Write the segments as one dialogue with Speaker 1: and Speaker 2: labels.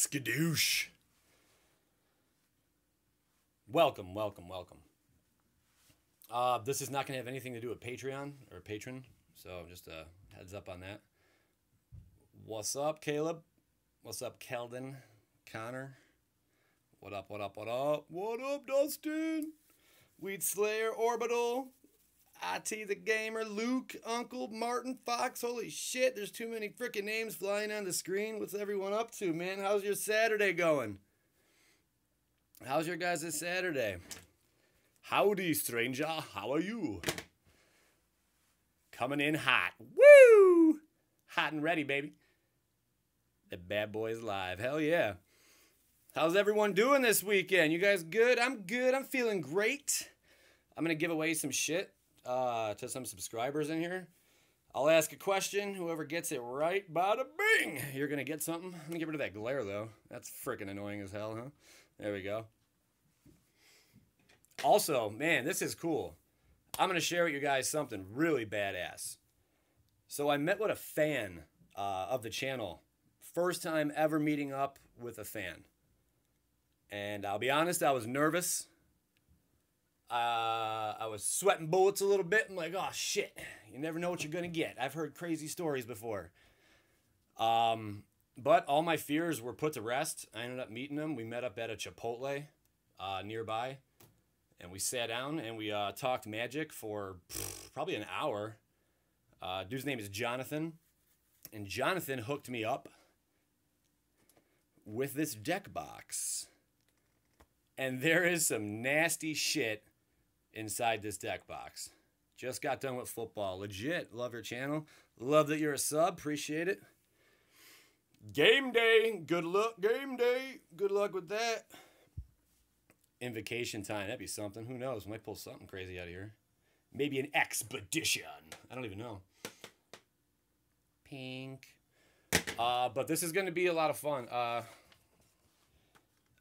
Speaker 1: Skadoosh. Welcome, welcome, welcome. Uh, this is not going to have anything to do with Patreon or patron, so just a heads up on that. What's up, Caleb? What's up, Keldon? Connor? What up, what up, what up? What up, Dustin? Weed Slayer, Orbital, IT the Gamer, Luke, Uncle, Martin, Fox. Holy shit, there's too many freaking names flying on the screen. What's everyone up to, man? How's your Saturday going? How's your guys' Saturday? Howdy, stranger. How are you? Coming in hot. Woo! Hot and ready, baby. The bad boy is live. Hell yeah. How's everyone doing this weekend? You guys good? I'm good. I'm feeling great. I'm going to give away some shit uh, to some subscribers in here. I'll ask a question. Whoever gets it right, bada bing, you're going to get something. Let me get rid of that glare, though. That's freaking annoying as hell, huh? There we go. Also, man, this is cool. I'm going to share with you guys something really badass. So I met with a fan uh, of the channel. First time ever meeting up with a fan. And I'll be honest, I was nervous. Uh, I was sweating bullets a little bit. I'm like, oh shit, you never know what you're gonna get. I've heard crazy stories before. Um, but all my fears were put to rest. I ended up meeting him. We met up at a Chipotle uh, nearby, and we sat down and we uh, talked magic for pff, probably an hour. Uh, dude's name is Jonathan, and Jonathan hooked me up with this deck box. And there is some nasty shit inside this deck box. Just got done with football. Legit. Love your channel. Love that you're a sub. Appreciate it. Game day. Good luck. Game day. Good luck with that. Invocation time. That'd be something. Who knows? Might pull something crazy out of here. Maybe an expedition. I don't even know. Pink. Uh, but this is going to be a lot of fun. Uh,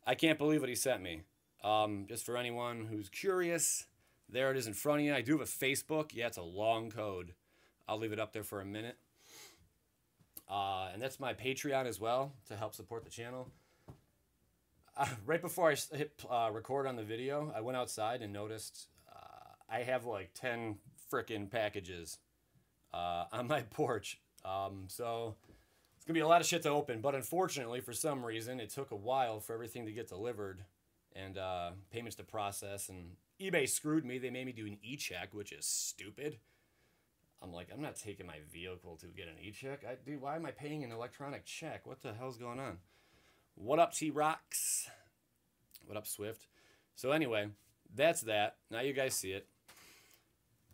Speaker 1: I can't believe what he sent me. Um, just for anyone who's curious, there it is in front of you. I do have a Facebook. Yeah, it's a long code. I'll leave it up there for a minute. Uh, and that's my Patreon as well to help support the channel. Uh, right before I hit uh, record on the video, I went outside and noticed uh, I have like 10 freaking packages uh, on my porch. Um, so it's going to be a lot of shit to open. But unfortunately, for some reason, it took a while for everything to get delivered and uh, payments to process. And eBay screwed me. They made me do an e-check, which is stupid. I'm like, I'm not taking my vehicle to get an e-check. I, dude, why am I paying an electronic check? What the hell's going on? What up, T-Rocks? What up, Swift? So anyway, that's that. Now you guys see it.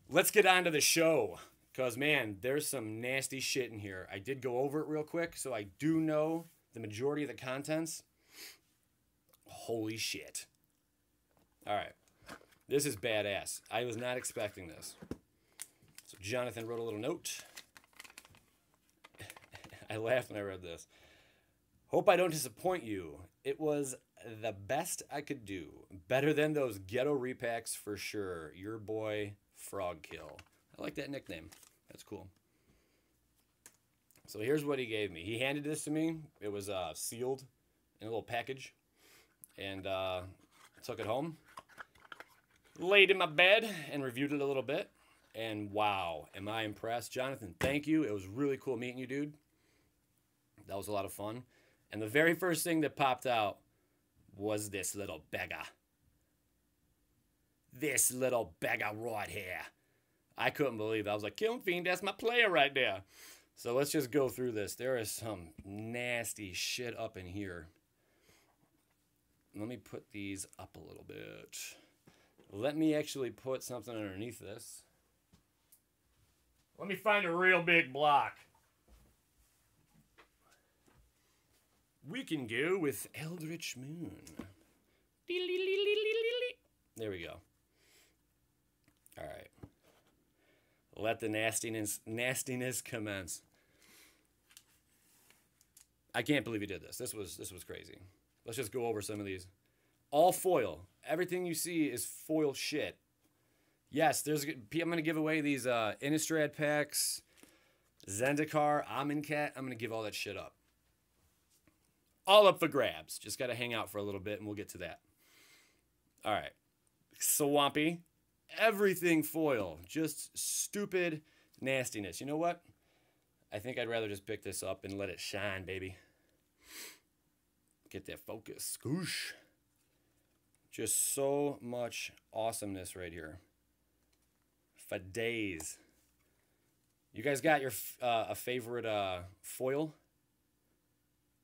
Speaker 1: Let's get on to the show. Because, man, there's some nasty shit in here. I did go over it real quick, so I do know the majority of the contents. Holy shit. All right. This is badass. I was not expecting this. So Jonathan wrote a little note. I laughed when I read this. Hope I don't disappoint you. It was the best I could do. Better than those ghetto repacks for sure. Your boy Frogkill. I like that nickname. That's cool. So here's what he gave me. He handed this to me. It was uh, sealed in a little package. And uh, took it home. Laid in my bed and reviewed it a little bit. And wow, am I impressed. Jonathan, thank you. It was really cool meeting you, dude. That was a lot of fun. And the very first thing that popped out was this little beggar. This little beggar right here. I couldn't believe it. I was like, Killing Fiend, that's my player right there. So let's just go through this. There is some nasty shit up in here. Let me put these up a little bit. Let me actually put something underneath this. Let me find a real big block. We can go with Eldritch Moon. There we go. All right. Let the nastiness nastiness commence. I can't believe he did this. This was this was crazy. Let's just go over some of these. All foil. Everything you see is foil shit. Yes, there's. I'm gonna give away these uh, Innistrad packs, Zendikar, Amonkhet. I'm gonna give all that shit up. all up for grabs. Just got to hang out for a little bit and we'll get to that. All right. Swampy. Everything foil. Just stupid nastiness. You know what? I think I'd rather just pick this up and let it shine, baby. Get that focus. Scoosh. Just so much awesomeness right here. For days. You guys got your uh, a favorite uh, foil?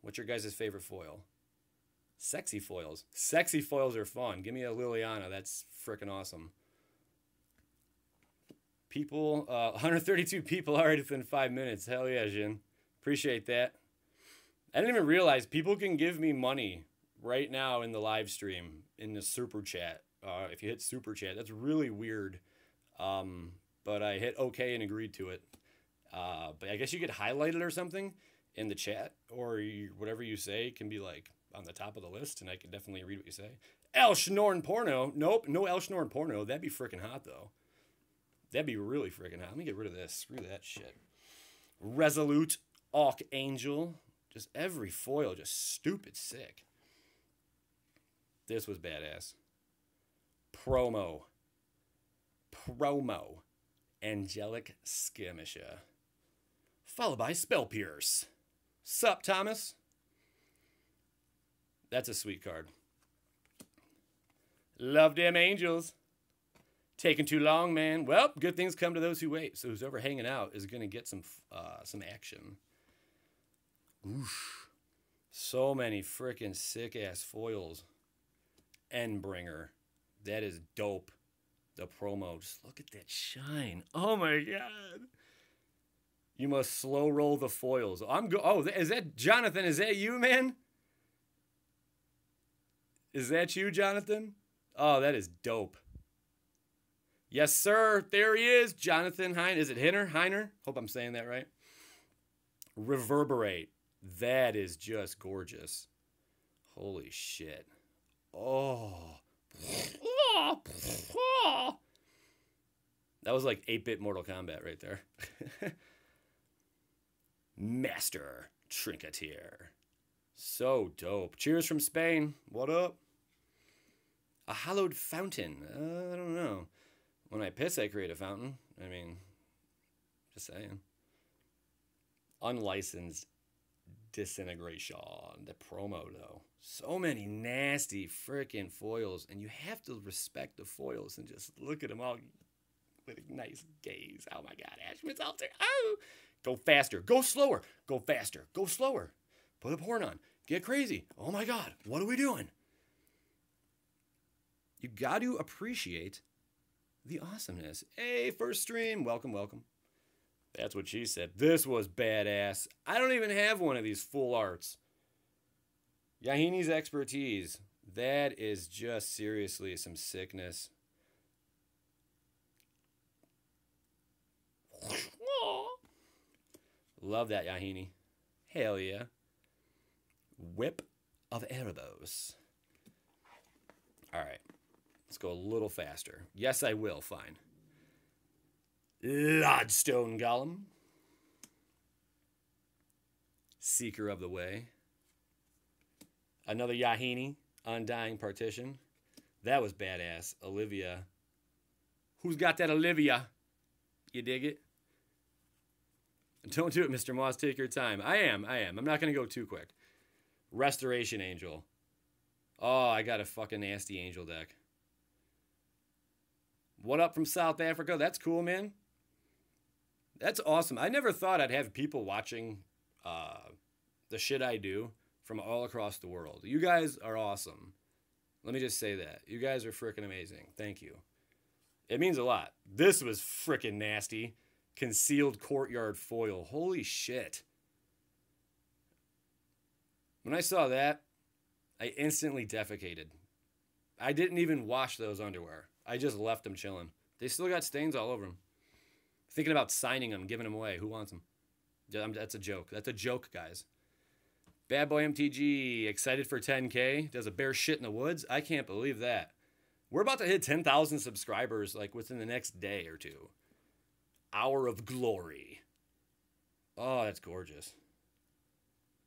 Speaker 1: What's your guys' favorite foil? Sexy foils. Sexy foils are fun. Give me a Liliana. That's freaking awesome. People, uh, 132 people already within five minutes. Hell yeah, Jin. Appreciate that. I didn't even realize people can give me money right now in the live stream in the super chat. Uh, if you hit super chat, that's really weird. Um, but I hit OK and agreed to it. Uh, but I guess you get highlighted or something in the chat, or you, whatever you say can be like on the top of the list, and I can definitely read what you say. El Schnorn porno. Nope, no El Schnorn porno. That'd be freaking hot though. That'd be really freaking hot. Let me get rid of this. Screw that shit. Resolute Auk Angel. Just every foil, just stupid sick. This was badass. Promo. Promo. Angelic Skirmisher. Followed by Spell Pierce. Sup, Thomas? That's a sweet card. Love them angels. Taking too long, man. Well, good things come to those who wait. So who's ever hanging out is going to get some uh, some action. Oosh. So many freaking sick ass foils. Endbringer. That is dope. The promo. Just look at that shine. Oh my god. You must slow roll the foils. I'm go. Oh, is that Jonathan? Is that you, man? Is that you, Jonathan? Oh, that is dope. Yes, sir. There he is, Jonathan Hein. Is it Hiner? Heiner? Hope I'm saying that right. Reverberate. That is just gorgeous. Holy shit. Oh. That was like 8 bit Mortal Kombat right there. Master Trinketeer. So dope. Cheers from Spain. What up? A hallowed fountain. Uh, I don't know. When I piss, I create a fountain. I mean, just saying. Unlicensed disintegration. The promo, though. So many nasty freaking foils. And you have to respect the foils and just look at them all with a nice gaze. Oh my God. Ashnod's altar. Oh! Go faster. Go slower. Go faster. Go slower. Put a porn on. Get crazy. Oh my God. What are we doing? You got to appreciate the awesomeness. Hey, first stream. Welcome, welcome. That's what she said. This was badass. I don't even have one of these full arts. Yahenni's expertise. That is just seriously some sickness. Love that, Yahenni. Hell yeah. Whip of Erebos. All right. Let's go a little faster. Yes, I will. Fine. Lodestone Golem. Seeker of the Way. Another Yahenni. Undying Partition. That was badass. Olivia. Who's got that Olivia? You dig it? Don't do it, Mr. Moss. Take your time. I am. I am. I'm not going to go too quick. Restoration Angel. Oh, I got a fucking nasty angel deck. What up from South Africa? That's cool, man. That's awesome. I never thought I'd have people watching uh, the shit I do from all across the world. You guys are awesome. Let me just say that. You guys are freaking amazing. Thank you. It means a lot. This was freaking nasty. Concealed courtyard foil. Holy shit. When I saw that, I instantly defecated. I didn't even wash those underwear. I just left them chilling. They still got stains all over them. Thinking about signing them, giving them away. Who wants them? That's a joke. That's a joke, guys. Bad Boy MTG, excited for 10K? Does a bear shit in the woods? I can't believe that. We're about to hit 10,000 subscribers like within the next day or two. Hour of Glory. Oh, that's gorgeous.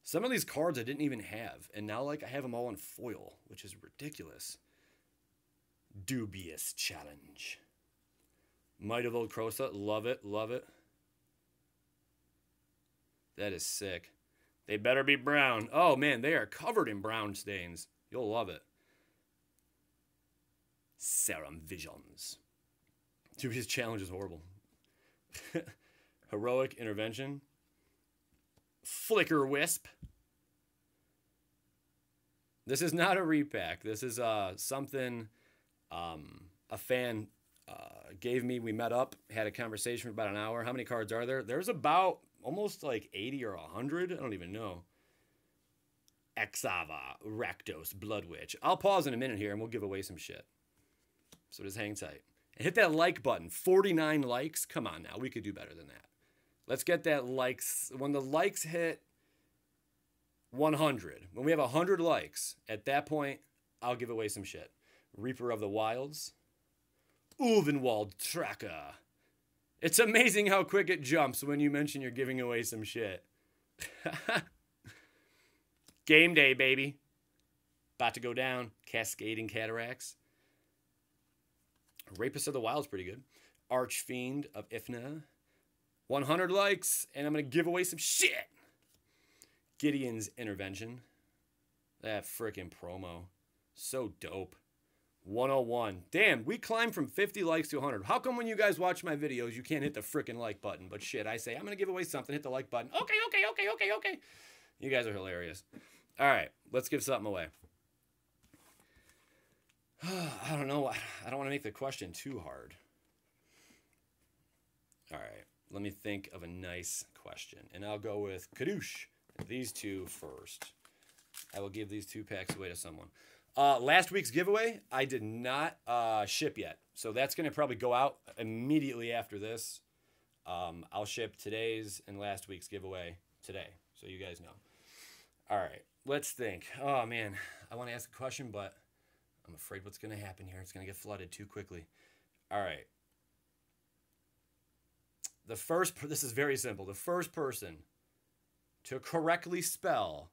Speaker 1: Some of these cards I didn't even have, and now like I have them all in foil, which is ridiculous. Dubious challenge. Might of Old Krosa, love it, love it. That is sick. They better be brown. Oh man, they are covered in brown stains. You'll love it. Serum Visions. Dubious challenge is horrible. Heroic intervention. Flicker Wisp. This is not a repack. This is uh, something um, a fan gave me. We met up, had a conversation for about an hour. How many cards are there? There's about almost like 80 or 100. I don't even know. Exava, Rakdos, Blood Witch. I'll pause in a minute here and we'll give away some shit. So just hang tight. And hit that like button. 49 likes. Come on now. We could do better than that. Let's get that likes. When the likes hit 100, when we have 100 likes, at that point, I'll give away some shit. Reaper of the Wilds. Ulvenwald Tracker. It's amazing how quick it jumps when you mention you're giving away some shit. Game day, baby. About to go down. Cascading Cataracts. Rapist of the Wild's pretty good. Archfiend of Ifnir. 100 likes, and I'm going to give away some shit. Gideon's Intervention. That freaking promo. So dope. 101. Damn, we climbed from 50 likes to 100. How come when you guys watch my videos, you can't hit the freaking like button? But shit, I say, I'm going to give away something, hit the like button. Okay, okay, okay, okay, okay. You guys are hilarious. All right, let's give something away. I don't know. I don't want to make the question too hard. All right, let me think of a nice question. And I'll go with Kadoosh. These two first. I will give these two packs away to someone. Uh, last week's giveaway, I did not uh, ship yet. So that's going to probably go out immediately after this. Um, I'll ship today's and last week's giveaway today. So you guys know. All right, let's think. Oh, man. I want to ask a question, but I'm afraid what's going to happen here. It's going to get flooded too quickly. All right. The first, this is very simple. The first person to correctly spell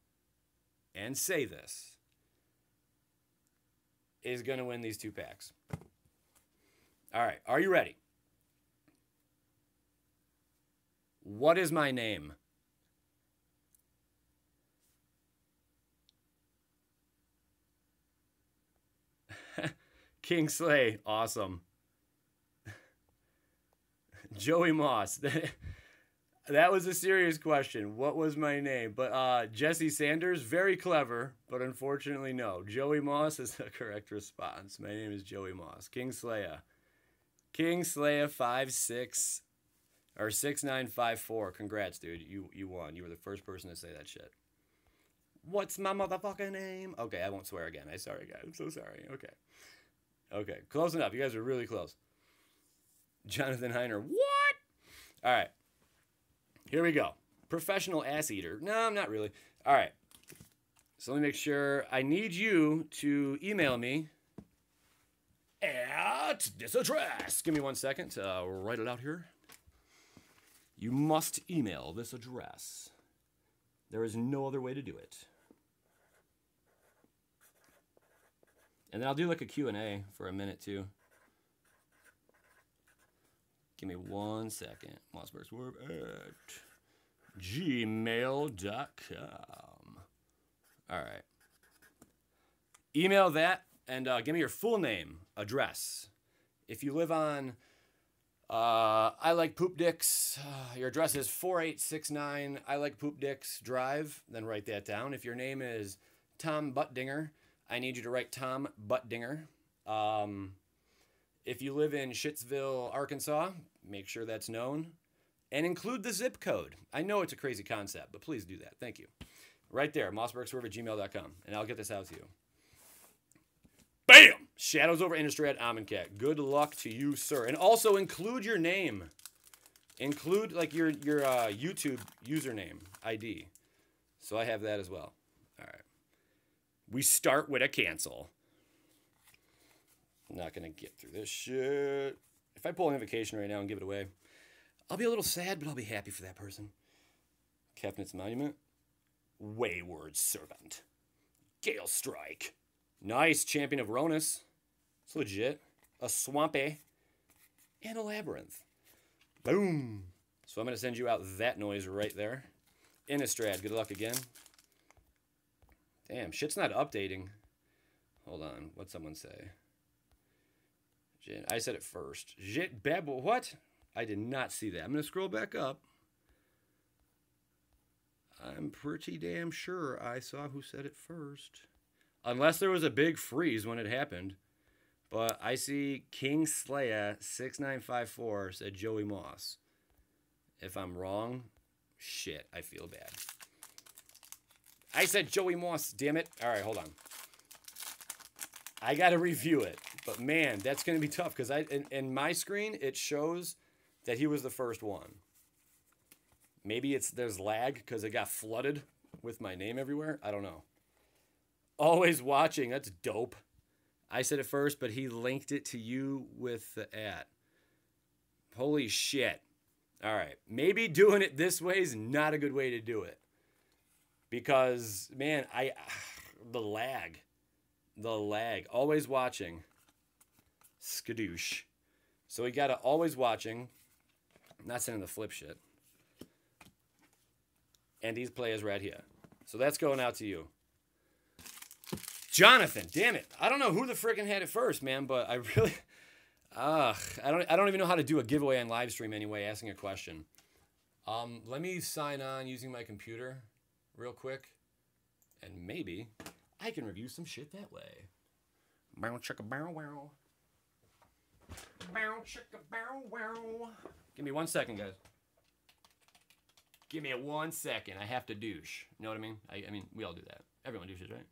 Speaker 1: and say this is going to win these two packs. All right, are you ready? What is my name? King Slay, awesome. Joey Moss. that was a serious question. What was my name? But uh, Jesse Sanders, very clever, but unfortunately, no. Joey Moss is the correct response. My name is Joey Moss. King Slaya. King Slaya five six or six nine five four. Congrats, dude. You you won. You were the first person to say that shit. What's my motherfucking name? Okay, I won't swear again. I sorry, guys. I'm so sorry. Okay. Okay, close enough. You guys are really close. Jonathan Heiner. What? All right. Here we go. Professional ass eater. No, I'm not really. All right. So let me make sure. I need you to email me at this address. Give me one second to uh, write it out here. You must email this address. There is no other way to do it. And then I'll do like a Q&A for a minute too. Give me one second. Mossberg Swerve at gmail.com. All right. Email that and uh, give me your full name, address. If you live on, uh, I like Poop Dicks, uh, your address is 4869 I like Poop Dicks Drive, then write that down. If your name is Tom Buttdinger, I need you to write Tom Buttdinger. Um, if you live in Shittsville, Arkansas, make sure that's known. And include the zip code. I know it's a crazy concept, but please do that. Thank you. Right there, mossbergswerve at gmail.com. And I'll get this out to you. Bam! Shadows over Innistrad at Amonkhet. Good luck to you, sir. And also include your name. Include like your your uh, YouTube username ID. So I have that as well. All right. We start with a cancel. I'm not gonna get through this shit. If I pull an invocation right now and give it away, I'll be a little sad, but I'll be happy for that person. Kefnet's Monument. Wayward Servant. Gale Strike. Nice. Champion of Rhonas. It's legit. A Swampy. And a Labyrinth. Boom. So I'm going to send you out that noise right there. Innistrad, good luck again. Damn, shit's not updating. Hold on, what'd someone say? I said it first. Jit Babble, what? I did not see that. I'm going to scroll back up. I'm pretty damn sure I saw who said it first. Unless there was a big freeze when it happened. But I see King Slayer 6954 said Joey Moss. If I'm wrong, shit, I feel bad. I said Joey Moss, damn it. All right, hold on. I got to review it. But man, that's going to be tough because I in, in my screen it shows that he was the first one. Maybe it's there's lag because it got flooded with my name everywhere. I don't know. Always watching. That's dope. I said it first, but he linked it to you with the at. Holy shit. All right. Maybe doing it this way is not a good way to do it. Because, man, I. The lag. The lag. Always watching. Skadoosh. So we got to always watching. Not sending the flip shit. And these players right here. So that's going out to you. Jonathan, damn it. I don't know who the freaking had it first, man, but I really Ugh, I don't I don't even know how to do a giveaway on live stream anyway, asking a question. Um, let me sign on using my computer real quick. And maybe I can review some shit that way. Bow chicka bow wow. Bow chicka bow wow. Give me one second, guys. Give me a one second. I have to douche. You know what I mean? I, I mean, we all do that. Everyone douches, right?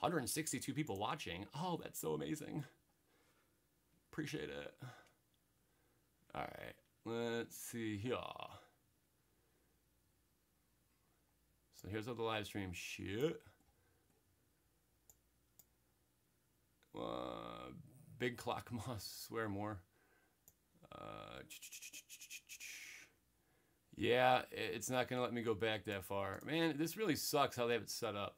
Speaker 1: 162 people watching. Oh, that's so amazing. Appreciate it. All right, let's see here. So here's all the live stream shit. Uh, big clock moss, swear more. Uh, yeah, it's not going to let me go back that far. Man, this really sucks how they have it set up.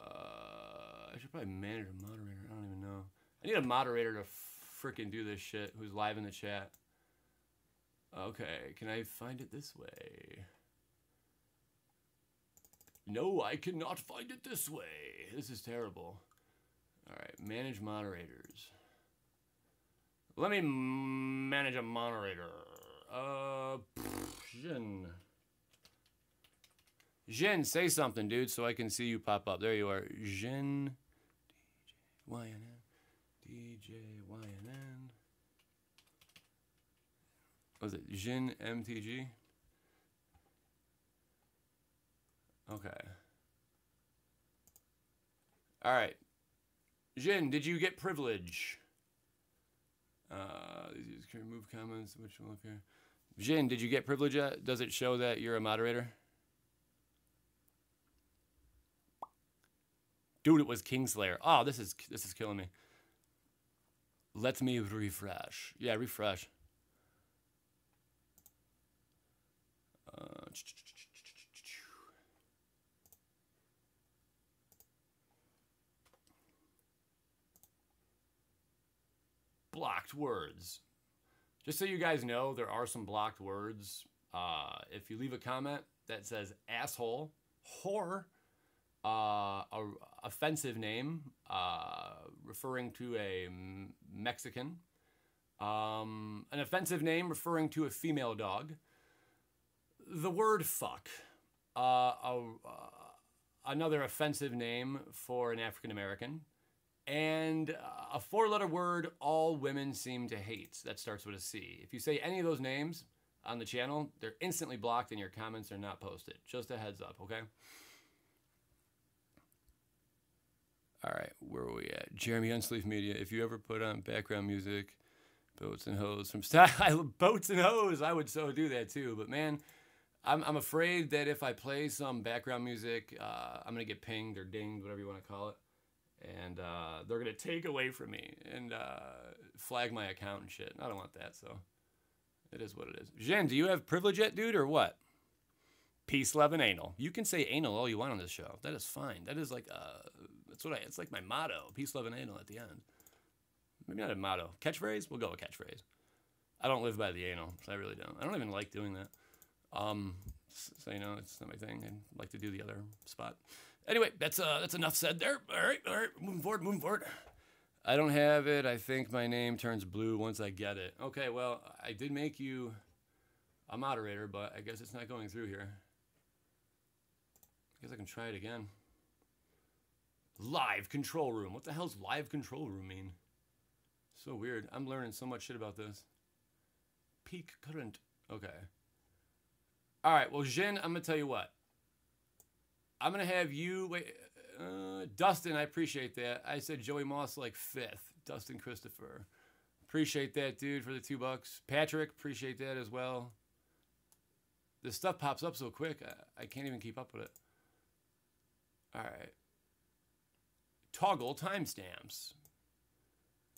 Speaker 1: Uh, I should probably manage a moderator. I don't even know. I need a moderator to freaking do this shit who's live in the chat. Okay, can I find it this way? No, I cannot find it this way. This is terrible. All right, manage moderators. Let me manage a moderator. Uh, Jin. Jin, say something, dude, so I can see you pop up. There you are. Jin. DJ YNN. DJ YNN. Was it Jin MTG? Okay. All right. Jin, did you get privilege? Uh, can remove comments. Which will appear? Jin, did you get privilege yet? Does it show that you're a moderator? Dude, it was Kingslayer. Oh, this is this is killing me. Let me refresh. Yeah, refresh. Uh, blocked words. Just so you guys know, there are some blocked words. Uh, if you leave a comment that says asshole, whore, uh, a offensive name uh, referring to a Mexican, um, an offensive name referring to a female dog, the word fuck, uh, a, uh, another offensive name for an African American, and a four letter word all women seem to hate that starts with a C. If you say any of those names on the channel, they're instantly blocked and your comments are not posted. Just a heads up, okay? All right, where are we at? Jeremy Unsleeve Media. If you ever put on background music, boats and hoes from style, boats and hoes, I would so do that too. But man, I'm, I'm afraid that if I play some background music, uh, I'm gonna get pinged or dinged, whatever you want to call it and uh, they're gonna take away from me and uh, flag my account and shit. I don't want that, so it is what it is. Jen, do you have privilege yet, dude, or what? Peace, love, and anal. You can say anal all you want on this show. That is fine. That is like uh, that's what I. It's like my motto. Peace, love, and anal at the end. Maybe not a motto. Catchphrase. We'll go with catchphrase. I don't live by the anal. I really don't. I don't even like doing that. Um, so you know, it's not my thing. I like to do the other spot. Anyway, that's uh, that's enough said there. All right, all right, moving forward, moving forward. I don't have it. I think my name turns blue once I get it. Okay, well, I did make you a moderator, but I guess it's not going through here. I guess I can try it again. Live control room. What the hell's live control room mean? So weird. I'm learning so much shit about this. Peak current. Okay. All right. Well, Jen, I'm gonna tell you what. I'm gonna have you wait. Uh, Dustin, I appreciate that. I said Joey Moss like fifth. Dustin Christopher, appreciate that dude for the two bucks. Patrick, appreciate that as well. This stuff pops up so quick, I, I can't even keep up with it. All right. Toggle timestamps.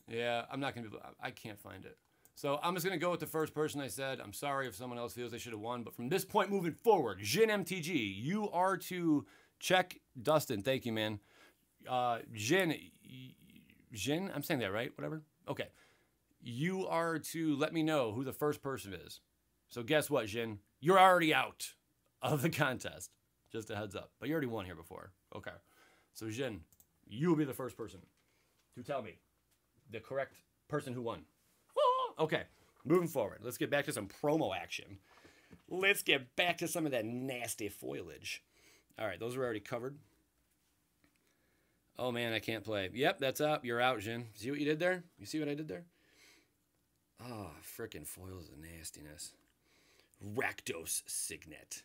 Speaker 1: Yeah, I'm not gonna be. I can't find it. So I'm just gonna go with the first person I said. I'm sorry if someone else feels they should have won, but from this point moving forward, Jin MTG, you are to check Dustin. Thank you, man. Uh, Jin, Jin, I'm saying that right. Whatever. Okay, you are to let me know who the first person is. So guess what, Jin? You're already out of the contest. Just a heads up. But you already won here before. Okay. So Jin, you will be the first person to tell me the correct person who won. Okay, moving forward. Let's get back to some promo action. Let's get back to some of that nasty foliage. All right, those are already covered. Oh man, I can't play. Yep, that's up. You're out, Jin. See what you did there? You see what I did there? Oh, frickin' foils of nastiness. Rakdos Signet.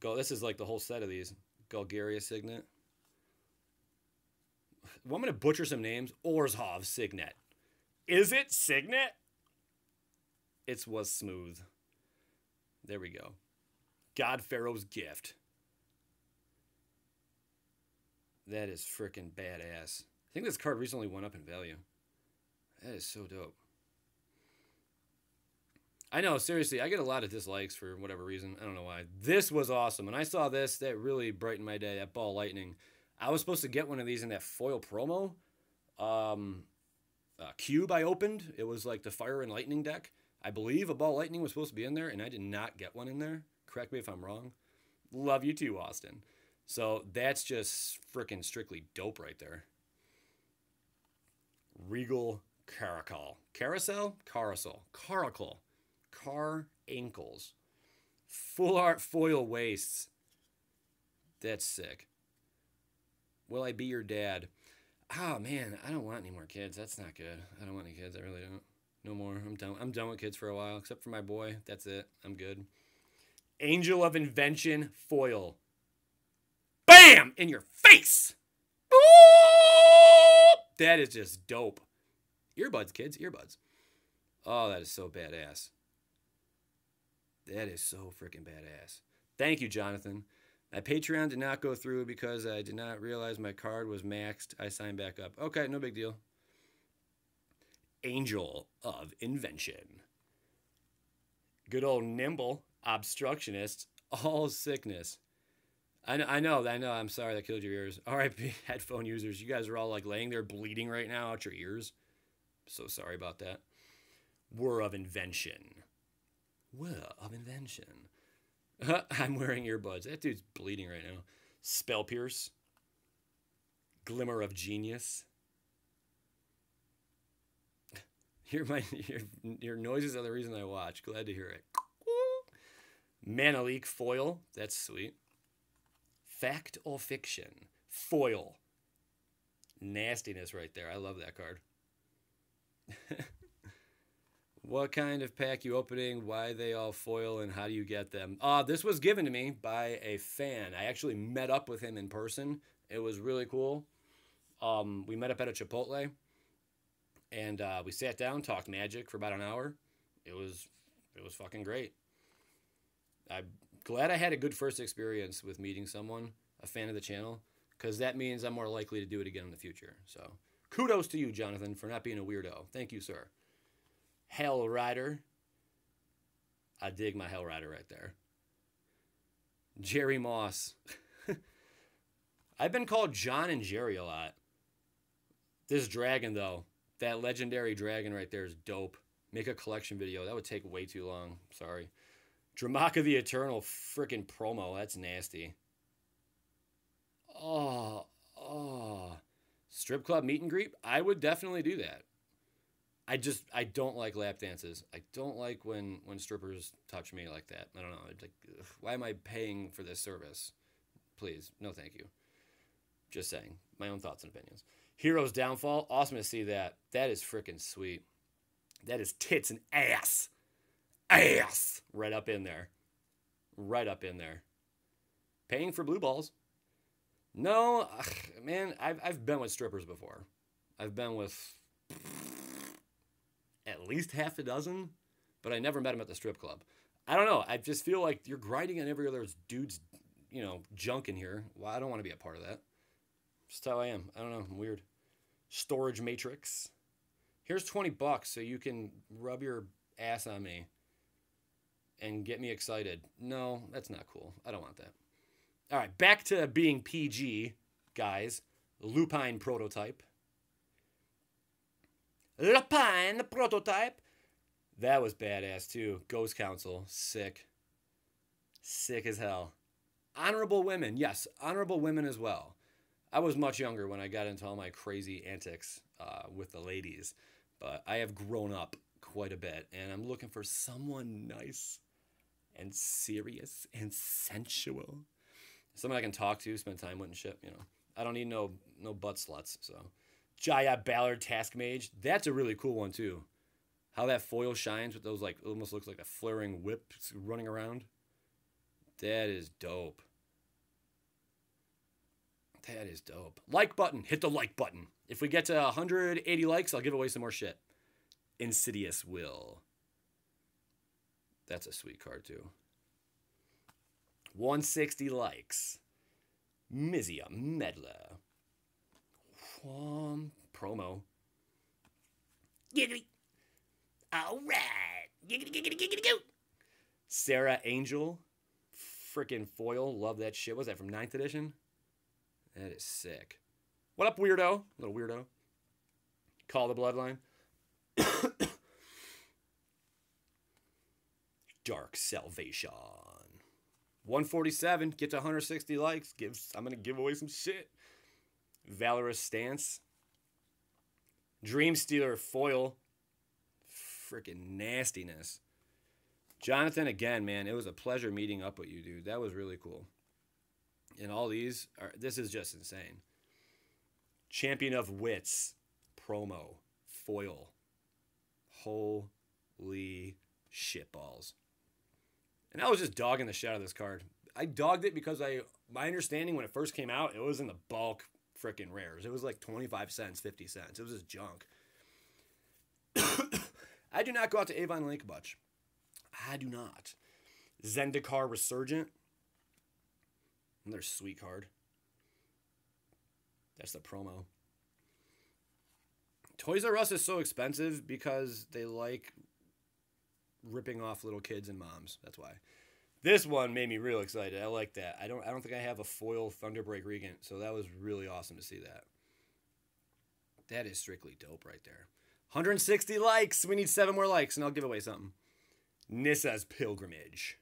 Speaker 1: Go. This is like the whole set of these. Golgaria Signet. Well, I'm to butcher some names. Orzhov Signet. Is it Signet? It was smooth. There we go. God Pharaoh's gift. That is freaking badass. I think this card recently went up in value. That is so dope. I know, seriously, I get a lot of dislikes for whatever reason. I don't know why. This was awesome. and I saw this, that really brightened my day. That ball lightning. I was supposed to get one of these in that foil promo. Um, uh, cube I opened. It was like the fire and lightning deck. I believe a ball lightning was supposed to be in there, and I did not get one in there. Correct me if I'm wrong. Love you too, Austin. So that's just freaking strictly dope right there. Regal Caracal. Carousel? Carousel. Caracal. Car ankles. Full art foil wastes. That's sick. Will I be your dad? Oh man, I don't want any more kids. That's not good. I don't want any kids. I really don't. No more. I'm done. I'm done with kids for a while, except for my boy. That's it. I'm good. Angel of Invention foil. Bam! In your face! That is just dope. Earbuds, kids. Earbuds. Oh, that is so badass. That is so freaking badass. Thank you, Jonathan. My Patreon did not go through because I did not realize my card was maxed. I signed back up. Okay, no big deal. Angel of Invention. Good old nimble obstructionist. All sickness. I know, I know, I know. I'm sorry that killed your ears. RIP headphone users. You guys are all like laying there bleeding right now out your ears. So sorry about that. Whir of Invention. Whir of Invention. I'm wearing earbuds. That dude's bleeding right now. Spell Pierce. Glimmer of Genius. Your, my, your, your noises are the reason I watch. Glad to hear it. Manalith Foil. That's sweet. Fact or Fiction. Foil. Nastiness right there. I love that card. What kind of pack you opening, why they all foil, and how do you get them? Uh, this was given to me by a fan. I actually met up with him in person. It was really cool. Um, we met up at a Chipotle, and uh, we sat down, talked magic for about an hour. It was it was fucking great. I'm glad I had a good first experience with meeting someone, a fan of the channel, because that means I'm more likely to do it again in the future. So kudos to you, Jonathan, for not being a weirdo. Thank you, sir. Hell Rider. I dig my Hell Rider right there. Jerry Moss. I've been called John and Jerry a lot. This dragon, though, that legendary dragon right there is dope. Make a collection video. That would take way too long. Sorry. Dromoka the Eternal freaking promo. That's nasty. Oh, oh. Strip club meet and greet? I would definitely do that. I just I don't like lap dances. I don't like when when strippers touch me like that. I don't know. It's like ugh, why am I paying for this service? Please, no thank you. Just saying. My own thoughts and opinions. Heroes downfall. Awesome to see that. That is freaking sweet. That is tits and ass. Ass right up in there. Right up in there. Paying for blue balls. No, ugh, man, I've, I've been with strippers before. I've been with at least half a dozen, but I never met him at the strip club. I don't know. I just feel like you're grinding on every other dude's, you know, junk in here. Well, I don't want to be a part of that. Just how I am. I don't know. I'm weird. Storage matrix. Here's 20 bucks so you can rub your ass on me and get me excited. No, that's not cool. I don't want that. All right, back to being PG, guys. Lupine prototype. Lupine the prototype. That was badass too. Ghost Council, sick. Sick as hell. Honorable women, yes, honorable women as well. I was much younger when I got into all my crazy antics uh, with the ladies, but I have grown up quite a bit, and I'm looking for someone nice and serious and sensual. Someone I can talk to, spend time with and shit, you know. I don't need no no butt sluts, so. Jaya Ballard Task Mage. That's a really cool one too. How that foil shines with those like almost looks like a flaring whip running around. That is dope. That is dope. Like button. Hit the like button. If we get to 180 likes, I'll give away some more shit. Insidious Will. That's a sweet card too. 160 likes. Mizzium Meddler. Um, promo. Giggity. All right. Giggity, giggity, giggity, go. Serra Angel. Freaking foil. Love that shit. Was that from 9th edition? That is sick. What up, weirdo? Little weirdo. Call the bloodline. Dark Salvation. 147. Get to 160 likes. Give. I'm gonna give away some shit. Valorous Stance. Dream Stealer Foil. Freaking nastiness. Jonathan, again, man, it was a pleasure meeting up with you, dude. That was really cool. And all these are, this is just insane. Champion of Wits promo foil. Holy shitballs. And I was just dogging the shit out of this card. I dogged it because I, my understanding when it first came out, it was in the bulk freaking rares. It was like 25 cents, 50 cents. It was just junk. I do not go out to Avon Link much. I do not. Zendikar Resurgent. Another sweet card. That's the promo. Toys R Us is so expensive because they like ripping off little kids and moms. That's why. This one made me real excited. I like that. I don't I don't think I have a foil Thunderbreak Regent, so that was really awesome to see that. That is strictly dope right there. 160 likes. We need seven more likes, and I'll give away something. Nissa's Pilgrimage.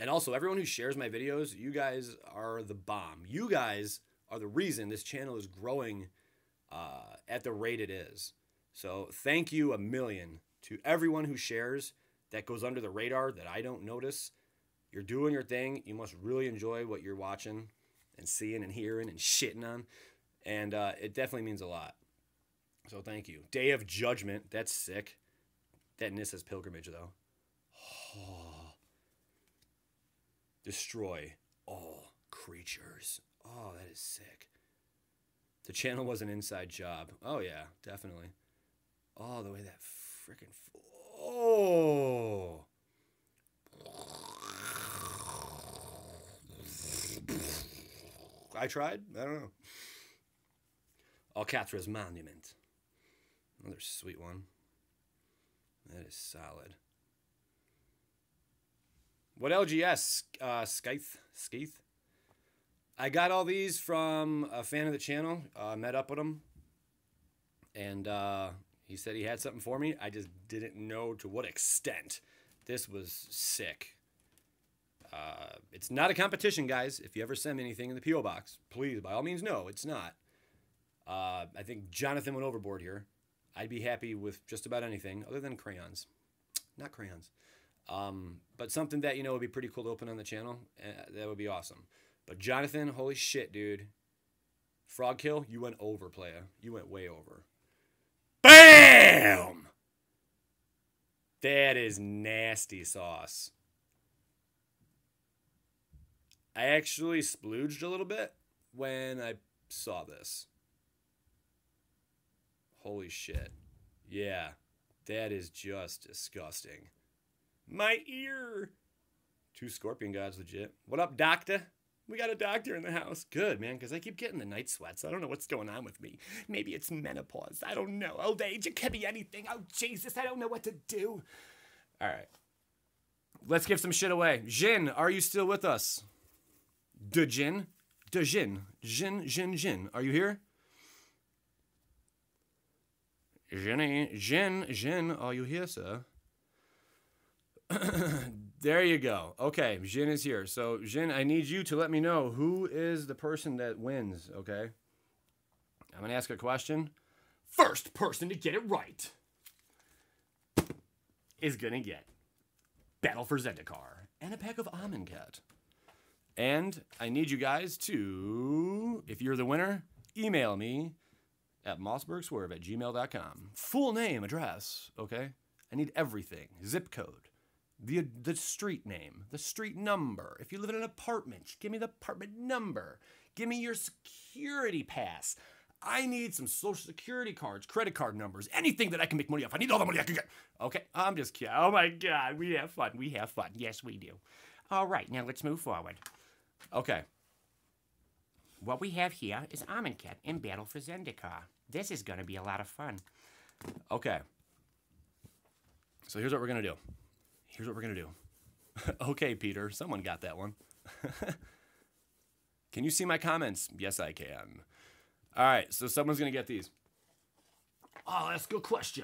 Speaker 1: And also, everyone who shares my videos, you guys are the bomb. You guys are the reason this channel is growing uh, at the rate it is. So, thank you a million to everyone who shares that goes under the radar that I don't notice. You're doing your thing. You must really enjoy what you're watching and seeing and hearing and shitting on. And uh, it definitely means a lot. So thank you. Day of Judgment. That's sick. That Nissa's Pilgrimage, though. Oh. Destroy all creatures. Oh, that is sick. The channel was an inside job. Oh, yeah, definitely. Oh, the way that freaking. Oh. I tried. I don't know. Oketra's Monument. Another sweet one. That is solid. What LGS? Uh? Skeith? I got all these from a fan of the channel. Uh, met up with him. And uh, he said he had something for me. I just didn't know to what extent. This was sick. Uh, it's not a competition, guys. If you ever send me anything in the P.O. box, please, by all means, no, it's not. Uh, I think Jonathan went overboard here. I'd be happy with just about anything other than crayons. Not crayons. Um, but something that, you know, would be pretty cool to open on the channel. Uh, that would be awesome. But Jonathan, holy shit, dude. Frog kill, you went over, playa. You went way over. BAM! That is nasty sauce. I actually splooged a little bit when I saw this. Holy shit. Yeah, that is just disgusting. My ear. Two scorpion gods, legit. What up, doctor? We got a doctor in the house. Good, man, because I keep getting the night sweats. I don't know what's going on with me. Maybe it's menopause. I don't know. Old age. It could be anything. Oh, Jesus. I don't know what to do. All right. Let's give some shit away. Jin, are you still with us? De Jin? De Jin. Jin, Jin, Jin. Are you here? Jenny, Jin, Jin, are you here, sir? there you go. Okay, Jin is here. So, Jin, I need you to let me know who is the person that wins, okay? I'm to ask a question. First person to get it right is to get Battle for Zendikar and a pack of Amonkhet. And I need you guys to, if you're the winner, email me at mossbergswerve at gmail.com. Full name, address, okay? I need everything. Zip code, the, the street name, the street number. If you live in an apartment, give me the apartment number. Give me your security pass. I need some social security cards, credit card numbers, anything that I can make money off. I need all the money I can get. Okay, I'm just kidding. Oh my God, we have fun. We have fun. Yes, we do. All right, now let's move forward. Okay. What we have here is Amonkhet in Battle for Zendikar. This is going to be a lot of fun. Okay. So here's what we're going to do. Here's what we're going to do. okay, Peter, someone got that one. can you see my comments? Yes, I can. All right, so someone's going to get these. I'll ask a question.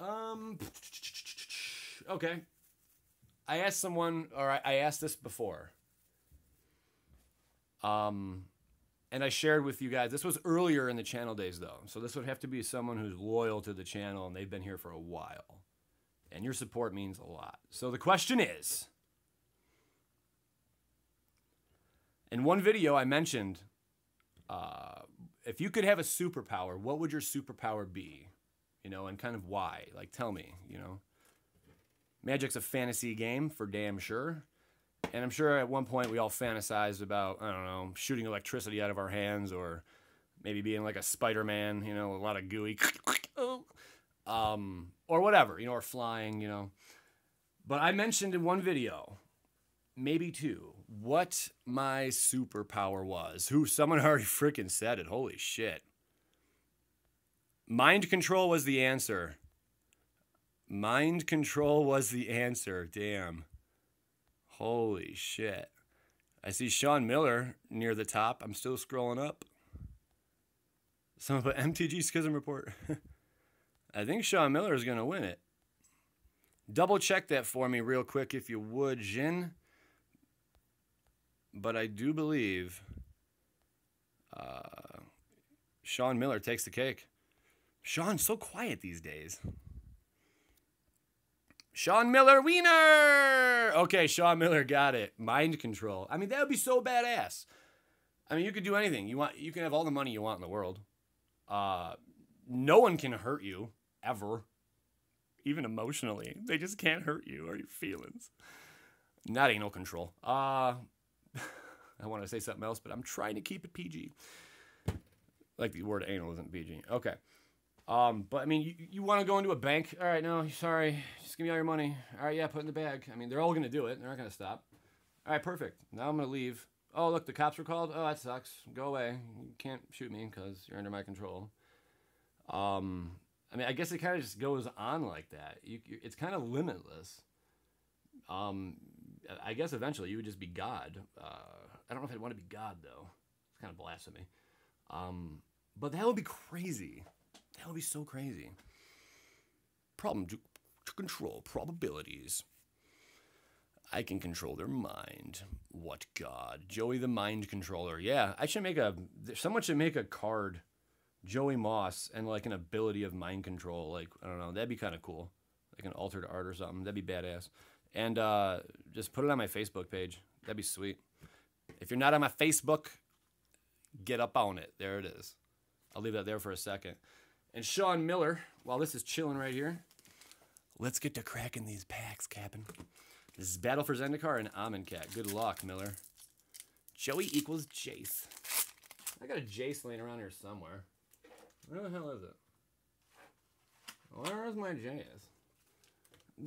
Speaker 1: Um, okay. I asked someone, or I asked this before. Um, and I shared with you guys. This was earlier in the channel days, though, so this would have to be someone who's loyal to the channel and they've been here for a while, and your support means a lot. So the question is, in one video I mentioned, uh, if you could have a superpower, what would your superpower be? You know, and kind of why? Like, tell me. You know. Magic's a fantasy game for damn sure. And I'm sure at one point we all fantasized about, I don't know, shooting electricity out of our hands or maybe being like a Spider Man, you know, a lot of gooey, um, or whatever, you know, or flying, you know. But I mentioned in one video, maybe two, what my superpower was. Who someone already freaking said it. Holy shit. Mind control was the answer. Mind control was the answer. Damn. Holy shit. I see Sean Miller near the top. I'm still scrolling up. Some put MTG Schism Report. I think Sean Miller is going to win it. Double check that for me real quick if you would, Jin. But I do believe uh, Sean Miller takes the cake. Sean's so quiet these days. Sean Miller Wiener. Okay, Sean Miller got it. Mind control. I mean, that would be so badass. I mean, you could do anything you want. You can have all the money you want in the world. Uh, no one can hurt you ever, even emotionally. They just can't hurt you or your feelings. Not anal control. Uh, I want to say something else, but I'm trying to keep it PG. Like the word anal isn't PG. Okay. Um, but I mean, you, you want to go into a bank? All right, no, sorry, just give me all your money. All right, yeah, put it in the bag. I mean, they're all gonna do it. They're not gonna stop. All right, perfect. Now I'm gonna leave. Oh, look, the cops were called. Oh, that sucks. Go away. You can't shoot me because you're under my control. Um, I mean, I guess it kind of just goes on like that. You, you it's kind of limitless. Um, I guess eventually you would just be God. Uh, I don't know if I'd want to be God though. It's kind of blasphemy. Um, but that would be crazy. That would be so crazy. Problem to, to control probabilities. I can control their mind. What god? Joey the mind controller. Yeah, I should make a. Someone should make a card, Joey Moss, and like an ability of mind control. Like I don't know, that'd be kind of cool. Like an altered art or something. That'd be badass. And uh, just put it on my Facebook page. That'd be sweet. If you're not on my Facebook, get up on it. There it is. I'll leave that there for a second. And Sean Miller, while this is chilling right here, let's get to cracking these packs, Captain. This is Battle for Zendikar and Amonkhet. Good luck, Miller. Joey equals Jace. I got a Jace laying around here somewhere. Where the hell is it? Where is my Jace?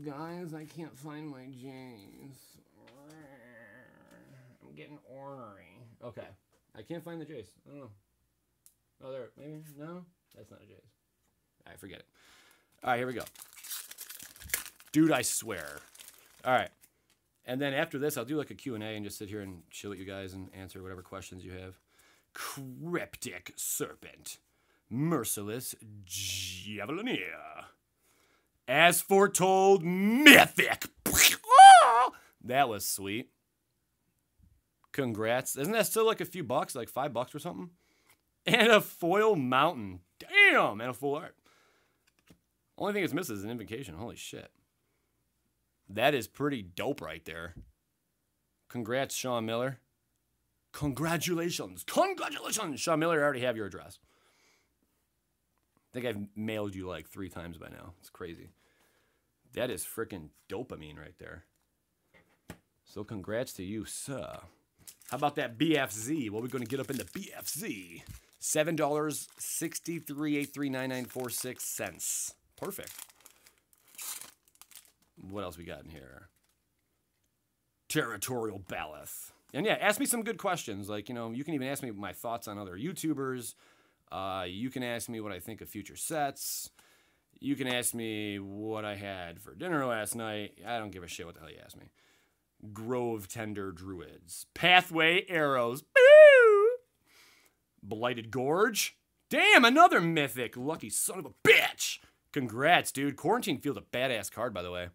Speaker 1: Guys, I can't find my Jace. I'm getting ornery. Okay. I can't find the Jace. I don't know. Oh, there. Maybe? No? That's not a Jace. Alright, forget it. Alright, here we go. Dude, I swear. All right. And then after this, I'll do like a Q&A and just sit here and chill with you guys and answer whatever questions you have. Cryptic Serpent. Merciless Javelineer. As foretold, Mythic. Ah! That was sweet. Congrats. Isn't that still like a few bucks, like five bucks or something? And a foil mountain. Damn, and a full art. Only thing it's missing is an invocation. Holy shit. That is pretty dope right there. Congrats, Sean Miller. Congratulations. Congratulations, Sean Miller. I already have your address. I think I've mailed you like three times by now. It's crazy. That is freaking dopamine right there. So congrats to you, sir. How about that BFZ? What are we going to get up in the BFZ? $7, 63 cents. Perfect. What else we got in here? Territorial Baloth. And yeah, ask me some good questions. Like, you know, you can even ask me my thoughts on other YouTubers. Uh, you can ask me what I think of future sets. You can ask me what I had for dinner last night. I don't give a shit what the hell you ask me. Grovetender Druids. Pathway Arrows. Boo! Blighted Gorge. Damn, another mythic. Lucky son of a bitch. Congrats, dude. Quarantine Field, a badass card, by the way.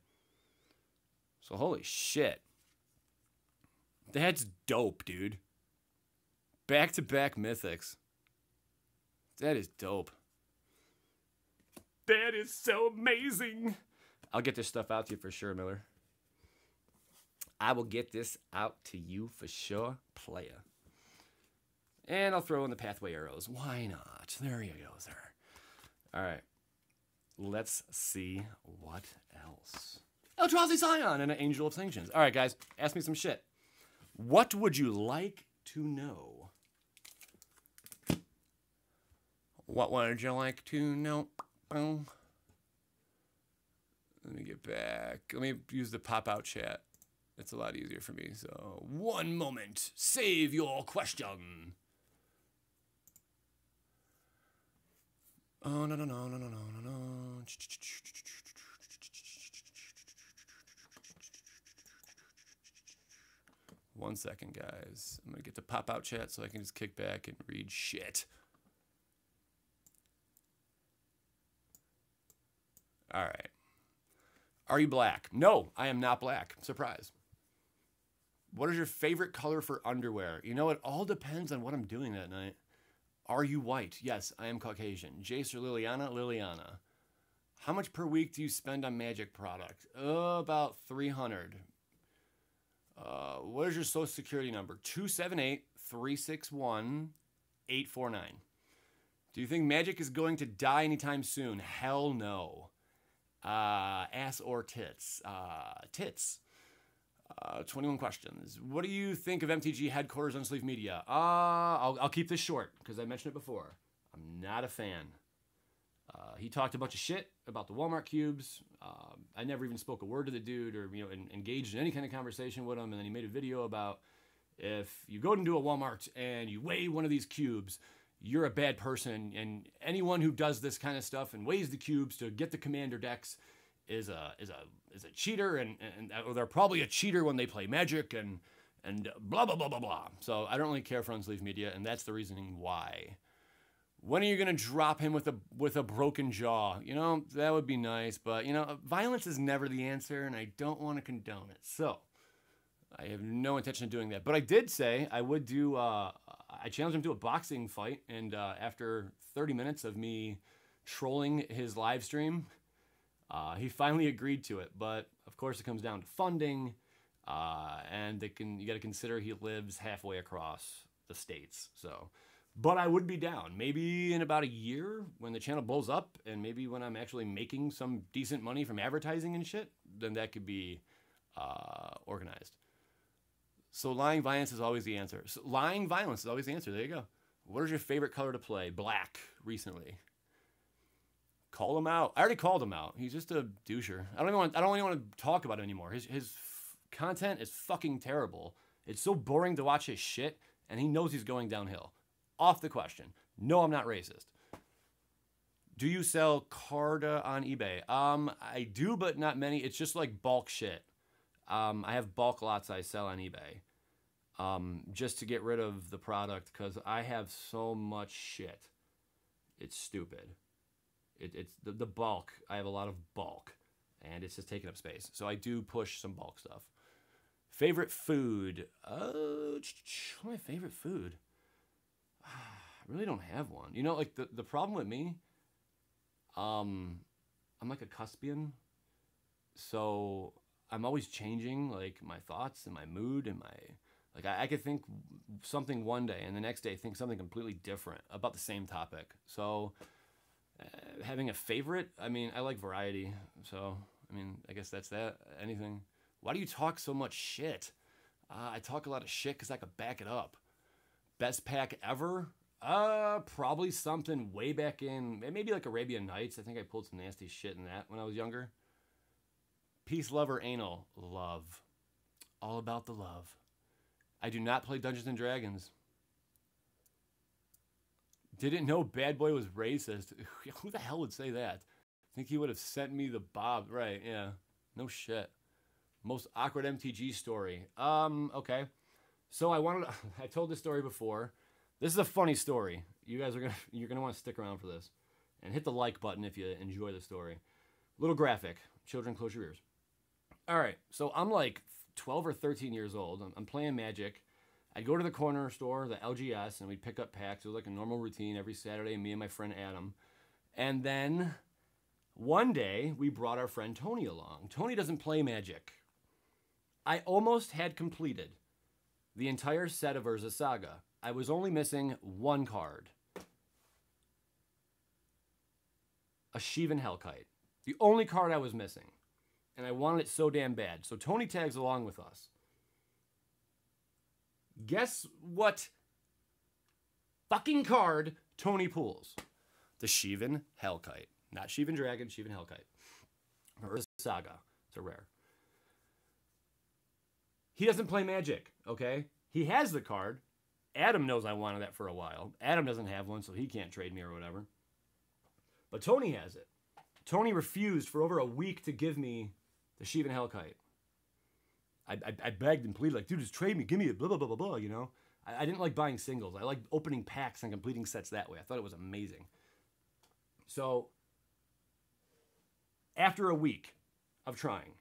Speaker 1: So holy shit. That's dope, dude. Back to back mythics. That is dope. That is so amazing. I'll get this stuff out to you for sure, Miller. I will get this out to you for sure, player. And I'll throw in the pathway arrows. Why not? There you go, sir. All right. Let's see what else. Eldrazi Scion and an Angel of Sanctions. All right, guys, ask me some shit. What would you like to know? What would you like to know? Let me get back. Let me use the pop out chat. It's a lot easier for me. So, one moment. Save your question. Oh, no, no, no, no, no, no, no, no. One second, guys. I'm going to get the pop out chat so I can just kick back and read shit. All right. Are you black? No, I am not black. Surprise. What is your favorite color for underwear? You know, it all depends on what I'm doing that night. Are you white? Yes, I am Caucasian. Jace or Liliana? Liliana. How much per week do you spend on magic product? Uh, about 300. Uh, what is your social security number? 278 361 849. Do you think magic is going to die anytime soon? Hell no. Uh, ass or tits? Uh, tits. Uh, 21 questions. What do you think of MTG headquarters Unsleeved Media? Uh, I'll, I'll keep this short because I mentioned it before. I'm not a fan. Uh, he talked a bunch of shit about the Walmart cubes. Uh, I never even spoke a word to the dude or you know engaged in any kind of conversation with him. And then he made a video about if you go into a Walmart and you weigh one of these cubes, you're a bad person, and anyone who does this kind of stuff and weighs the cubes to get the commander decks is a is a is a cheater, and and or they're probably a cheater when they play Magic, and and blah blah blah blah blah. So I don't really care for Unsleeved Media, and that's the reasoning why. When are you gonna drop him with a with a broken jaw? You know that would be nice, but you know violence is never the answer, and I don't want to condone it. So I have no intention of doing that. But I did say I would do. Uh, I challenged him to a boxing fight, and uh, after 30 minutes of me trolling his live stream, uh, he finally agreed to it. But of course, it comes down to funding, uh, and can you got to consider he lives halfway across the states. So, but I would be down. Maybe in about a year when the channel blows up, and maybe when I'm actually making some decent money from advertising and shit, then that could be uh, organized. So lying violence is always the answer. So lying violence is always the answer. There you go. What is your favorite color to play? Black recently. Call him out. I already called him out. He's just a doucher. I don't even want. I don't even want to talk about it anymore. His his content is fucking terrible. It's so boring to watch his shit, and he knows he's going downhill. Off the question. No, I'm not racist. Do you sell Carta on eBay? Um, I do, but not many. It's just like bulk shit. Um, I have bulk lots I sell on eBay um, just to get rid of the product because I have so much shit. It's stupid. It, it's the, the bulk. I have a lot of bulk and it's just taking up space. So I do push some bulk stuff. Favorite food? Uh, my favorite food? I really don't have one. You know, like the, the problem with me, um, I'm like a cuspian. So I'm always changing like my thoughts and my mood and my like I, I, could think something one day and the next day think something completely different about the same topic. So uh, having a favorite, I mean, I like variety. So I mean, I guess that's that. Anything. Why do you talk so much shit? Uh, I talk a lot of shit because I could back it up. Best pack ever? Uh, probably something way back in maybe like Arabian Nights. I think I pulled some nasty shit in that when I was younger. Peace, love, or anal? Love. All about the love. I do not play Dungeons and Dragons. Didn't know Bad Boy was racist. Who the hell would say that? I think he would have sent me the Bob. Right, yeah. No shit. Most awkward MTG story. Um, okay. So I wanted I told this story before. This is a funny story. You guys are gonna you're gonna want to stick around for this. And hit the like button if you enjoy the story. Little graphic. Children close your ears. All right, so I'm like 12 or 13 years old. I'm, I'm playing Magic. I'd go to the corner store, the LGS, and we'd pick up packs. It was like a normal routine every Saturday, me and my friend Adam. And then one day, we brought our friend Tony along. Tony doesn't play Magic. I almost had completed the entire set of Urza's Saga. I was only missing one card. A Shivan Hellkite. The only card I was missing and I wanted it so damn bad. So Tony tags along with us. Guess what fucking card Tony pulls? The Shivan Hellkite. Not Shivan Dragon, Shivan Hellkite. Or Saga. It's a rare. He doesn't play Magic, okay? He has the card. Adam knows I wanted that for a while. Adam doesn't have one, so he can't trade me or whatever. But Tony has it. Tony refused for over a week to give me the Shivan Hellkite. I, I, I, begged and pleaded, like, dude, just trade me, give me a blah, blah, blah, blah, blah, you know? I, I didn't like buying singles. I liked opening packs and completing sets that way. I thought it was amazing. So, after a week of trying,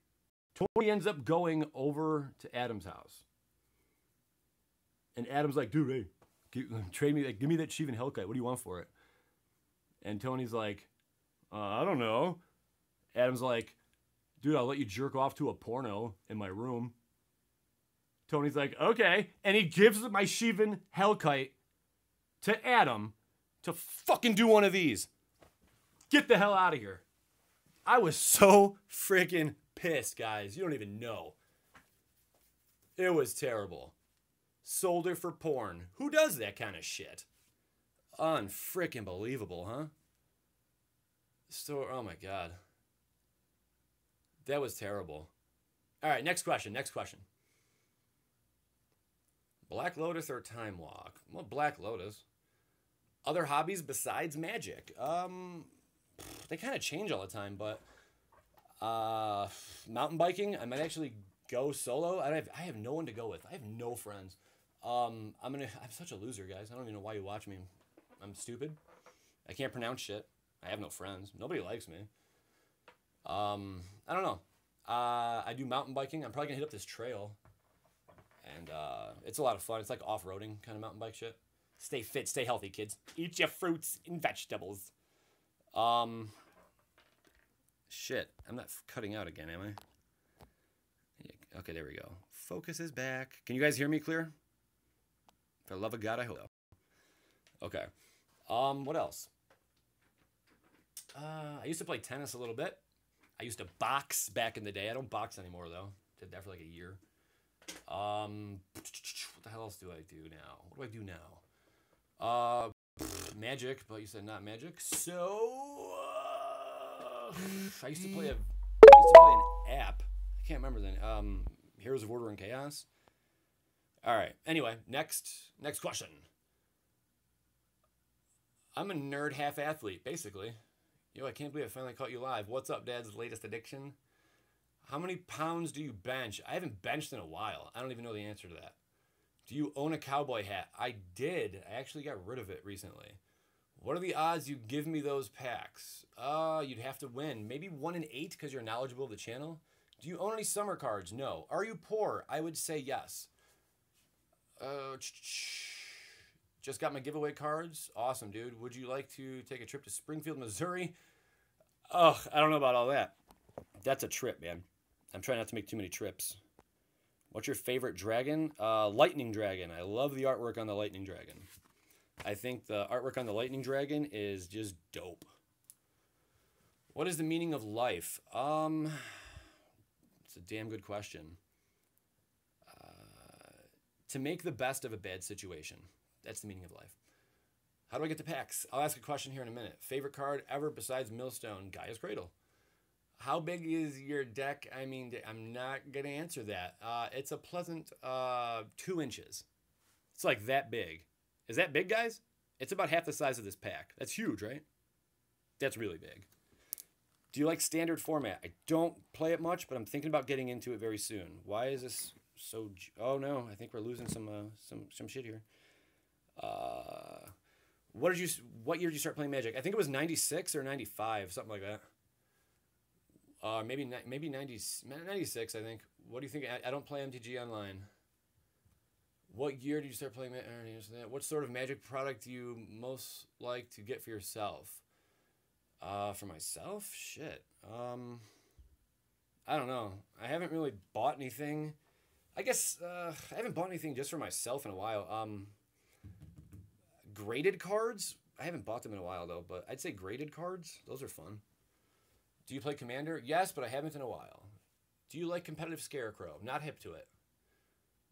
Speaker 1: Tony ends up going over to Adam's house. And Adam's like, dude, hey, give, trade me, like, give me that Shivan Hellkite. What do you want for it? And Tony's like, uh, I don't know. Adam's like, dude, I'll let you jerk off to a porno in my room. Tony's like, okay. And he gives my Shivan Hellkite to Adam to fucking do one of these. Get the hell out of here. I was so freaking pissed, guys. You don't even know. It was terrible. Sold her for porn. Who does that kind of shit? Unfreaking believable, huh? Store, oh my god. That was terrible. All right, next question. Next question. Black Lotus or Time Walk? Well, Black Lotus. other hobbies besides magic. Um, they kind of change all the time, but uh, mountain biking, I might actually go solo. I have I have no one to go with. I have no friends. Um, I'm gonna. I'm such a loser, guys. I don't even know why you watch me. I'm stupid. I can't pronounce shit. I have no friends. Nobody likes me. Um, I don't know. Uh, I do mountain biking. I'm probably gonna hit up this trail, and uh, it's a lot of fun. It's like off-roading kind of mountain bike shit. Stay fit, stay healthy, kids. Eat your fruits and vegetables. Um, shit, I'm not cutting out again, am I? Okay, there we go. Focus is back. Can you guys hear me clear? For the love of God, I hope. Okay. Um, what else? Uh, I used to play tennis a little bit. I used to box back in the day. I don't box anymore though. Did that for like a year. Um, what the hell else do I do now? What do I do now? Uh, magic, but you said not magic. So uh, I used to play a. I used to play an app. I can't remember then. Um, Heroes of Order and Chaos. All right. Anyway, next next question. I'm a nerd half athlete, basically. Yo, I can't believe I finally caught you live. What's up, Dad's latest addiction? How many pounds do you bench? I haven't benched in a while. I don't even know the answer to that. Do you own a cowboy hat? I did. I actually got rid of it recently. What are the odds you give me those packs? Uh, you'd have to win. Maybe one in eight because you're knowledgeable of the channel. Do you own any summer cards? No. Are you poor? I would say yes. Uh, just got my giveaway cards. Awesome, dude. Would you like to take a trip to Springfield, Missouri? Ugh, I don't know about all that. That's a trip, man. I'm trying not to make too many trips. What's your favorite dragon? Uh, Lightning Dragon. I love the artwork on the Lightning Dragon. I think the artwork on the Lightning Dragon is just dope. What is the meaning of life? Um, it's a damn good question. Uh, to make the best of a bad situation. That's the meaning of life. How do I get the packs? I'll ask a question here in a minute. Favorite card ever besides Millstone? Gaia's Cradle. How big is your deck? I mean, I'm not going to answer that. Uh, it's a pleasant uh, two inches. It's like that big. Is that big, guys? It's about half the size of this pack. That's huge, right? That's really big. Do you like standard format? I don't play it much, but I'm thinking about getting into it very soon. Why is this so? Oh no, I think we're losing some uh, some some shit here. Uh, what did you? What year did you start playing Magic? I think it was '96 or '95, something like that. Uh, maybe maybe 90, 96, I think. What do you think? I, I don't play MTG online. What year did you start playing Magic? What sort of Magic product do you most like to get for yourself? Uh, for myself, shit. Um, I don't know. I haven't really bought anything. I guess uh, I haven't bought anything just for myself in a while. Um, graded cards. I haven't bought them in a while though, but I'd say graded cards. Those are fun. Do you play Commander? Yes, but I haven't in a while. Do you like competitive Scarecrow? Not hip to it.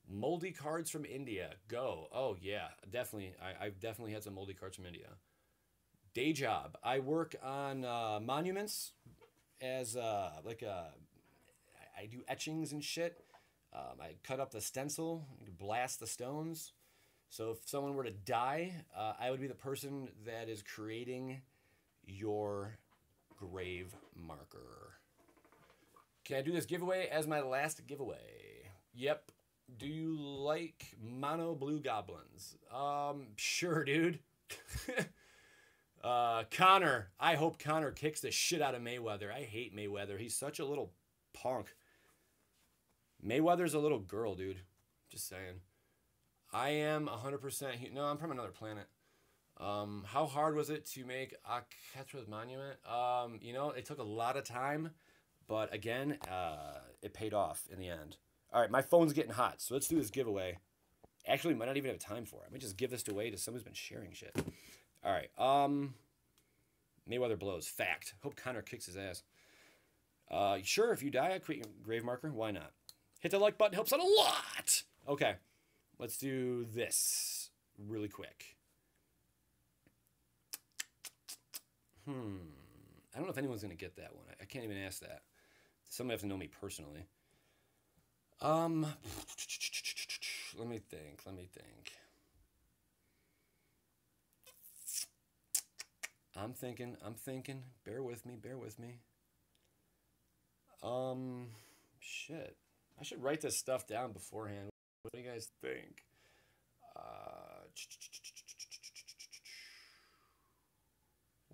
Speaker 1: Moldy cards from India. Go. Oh yeah, definitely. I, have definitely had some moldy cards from India. Day job. I work on uh, monuments as uh, like a. Uh, I do etchings and shit. Um, I cut up the stencil, blast the stones. So if someone were to die, uh, I would be the person that is creating your grave marker. Can I do this giveaway as my last giveaway? Yep. Do you like mono blue goblins? Um, sure, dude. uh, Conor. I hope Conor kicks the shit out of Mayweather. I hate Mayweather. He's such a little punk. Mayweather's a little girl, dude. Just saying. I am 100% no, I'm from another planet. Um, how hard was it to make Oketra's monument? Um, you know, it took a lot of time, but again, uh, it paid off in the end. All right, my phone's getting hot, so let's do this giveaway. Actually, might not even have time for it. I might just give this away to someone who's been sharing shit. All right, um, Mayweather blows. Fact. Hope Conor kicks his ass. Uh, sure, if you die, I create your grave marker. Why not? Hit the like button helps out a lot. Okay. Let's do this really quick. Hmm. I don't know if anyone's going to get that one. I, I can't even ask that. Somebody have to know me personally. Um, let me think. Let me think. I'm thinking, I'm thinking. Bear with me, bear with me. Um, shit. I should write this stuff down beforehand. What do you guys think? Uh,